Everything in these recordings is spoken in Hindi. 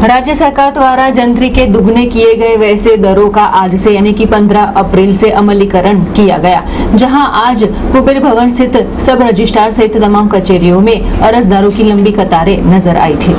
राज्य सरकार द्वारा जंत्री के दुगने किए गए वैसे दरों का आज से यानी कि 15 अप्रैल से अमलीकरण किया गया, जहाँ आज कुबेर भवन स्थित सब रजिस्ट्रार सहित तमाम कचेरियों में अरजदारों की लंबी कतारें नज़र आई थी।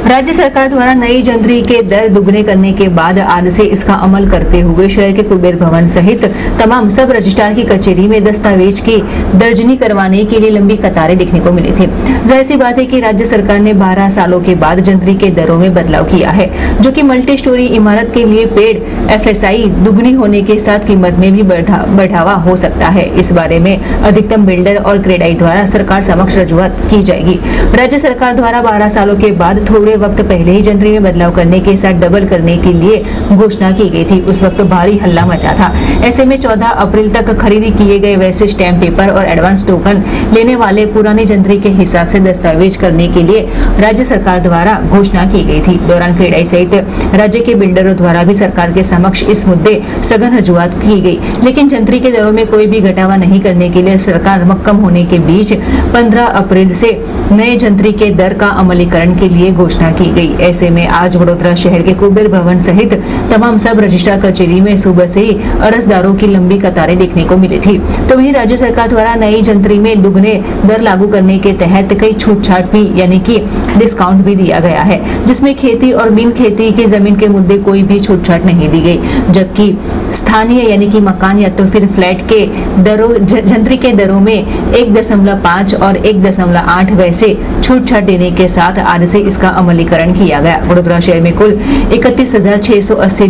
राज्य सरकार द्वारा नई जंतरी के दर दुगने करने के बाद आज से इसका अमल करते हुए शहर के कुबेर भवन सहित तमाम सब रजिस्ट्रार की कचेरी में दस्तावेज़ की दर्जनी करवाने के लिए लंबी कतारें देखने को मिली थी। ज़ाहिर सी बात है कि राज्य सरकार ने 12 सालों के बाद जंतरी के दरों में बदलाव किया है, जो कि मल्टी स्टोरी इमारत के लिए पेड एफएसआई दुगनी होने के साथ कीमत में भी बढ़ावा हो सकता है। इस बारे में अधिकतम बिल्डर और क्रेडाई द्वारा सरकार समक्ष रजुआत की जाएगी। राज्य सरकार द्वारा 12 सालों के बाद थोड़े वक्त पहले ही जंतरी में बदलाव करने के साथ डबल करने के लिए घोषणा की गई थी। उस वक्त भारी हल्ला मचा था। ऐसे में 14 अप्रैल तक खरीदी किए गए वैसे स्टैम्प पेपर और एडवांस टोकन लेने वाले पुराने जंतरी के हिसाब से दस्तावेज़ करने के लिए राज्य सरकार द्वारा घोषणा की गई थी। दौरान क्रेडाई सहित राज्य के बिल्डरों द्वारा भी सरकार के समक्ष इस मुद्दे सघन रजुआत की गई। लेकिन जंतरी के दरों में कोई भी घटावा नहीं करने के लिए सरकार मक्कम होने के बीच 15 अप्रैल से नए जंतरी के दर का अमलीकरण के लिए घोषणा की गई। ऐसे में आज वडोदरा शहर के कुबेर भवन सहित तमाम सब रजिस्ट्रार कचेरी में सुबह से ही अरजदारों की लंबी कतारें देखने को मिली थी। तो वही राज्य सरकार द्वारा नई जंतरी में दुगने दर लागू करने के तहत कई छूट छाट भी, यानी कि डिस्काउंट भी दिया गया है, जिसमें खेती और बिन खेती की ज़मीन के मुद्दे कोई भी छूट छाट नहीं दी गई, जबकि स्थानीय, यानी कि मकान या तो फिर फ्लैट के दरों जंतरी के दरों में एक दशमलव पाँच और एक दशमलव आठ वैसे छूट छाट देने के साथ आज से इसका अमलीकरण किया गया। वडोदरा शहर में कुल इकतीस हज़ार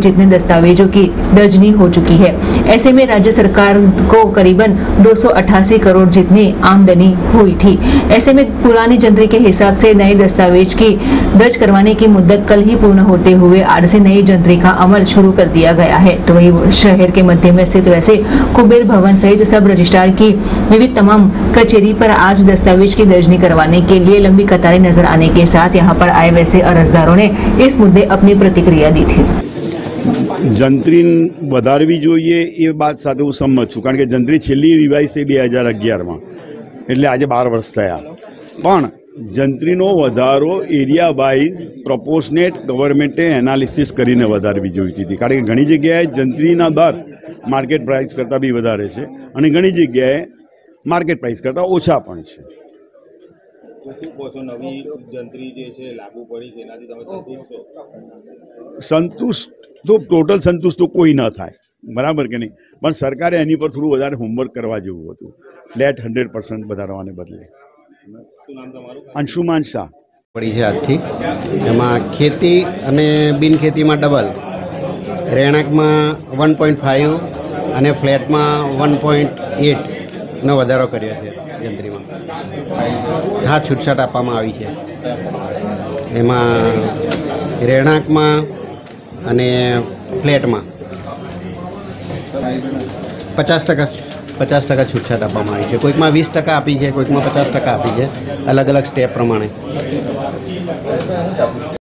जितने दस्तावेजों की दर्जनी हो चुकी है। ऐसे में राज्य सरकार को करीबन दो सौ अठासी करोड़ जितनी आमदनी हुई थी। ऐसे में पुरानी जंतरी के हिसाब से नए दस्तावेज़ की दर्ज करवाने की मुद्दत कल ही पूर्ण होते हुए आज से नई जंतरी का अमल शुरू कर दिया गया है। तो वही शहर के मध्य में स्थित वैसे कुबेर भवन सहित सब रजिस्ट्रार की विविध तमाम कचेरी पर आज दस्तावेज़ की दर्जनी करवाने के लिए लंबी कतारें नज़र आने के साथ यहाँ पर आए वैसे અરજદારોને इस मुद्दे अपनी प्रतिक्रिया दी थी જંત્રી વધારવી જોઈએ એ વાત સાથે હું સંમત છું કારણ કે જંત્રી છેલ્લી રિવાઇઝ થઈ બે હજાર અગિયારમાં એટલે આજે બાર વર્ષ થયા પણ જંત્રીનો વધારો એરિયા વાઇઝ પ્રપોર્શનેટ ગવર્મેન્ટે એનાલિસિસ કરીને વધારવી જોઈતી હતી કારણ કે ઘણી જગ્યાએ જંત્રીના દર માર્કેટ પ્રાઇસ કરતાં બી વધારે છે અને ઘણી જગ્યાએ માર્કેટ પ્રાઇસ કરતાં ઓછા પણ છે તો શું કહો છો? નવી જંત્રી જે છે લાગુ પડી છે એનાથી તમે સંતુષ્ટ છો? સંતુષ્ટ તો ટોટલ સંતુષ્ટ તો કોઈ ન થાય. બરાબર કે નહીં? પણ સરકારે એની પર થોડું વધારે હોમવર્ક કરવા જેવું હતું. ફ્લેટ હંડ્રેડ પર્સન્ટ વધારવાને બદલે. અંશુમાન શાહ. પડી છે આજથી. એમાં ખેતી અને બિન ખેતીમાં ડબલ. રહેણાંકમાં વન પોઈન્ટ ફાઇવ અને ફ્લેટમાં વન પોઈન્ટ એટનો વધારો કર્યો છે. જંત્રીમાં હા, છૂટછાટ આપવામાં આવી છે. એમાં રહેણાંકમાં અને ફ્લેટમાં પચાસ ટકા પચાસ ટકા છૂટછાટ આપવામાં આવી છે. કોઈકમાં વીસ ટકા આપી છે, કોઈકમાં પચાસ ટકા આપી છે. અલગ અલગ સ્ટેપ પ્રમાણે.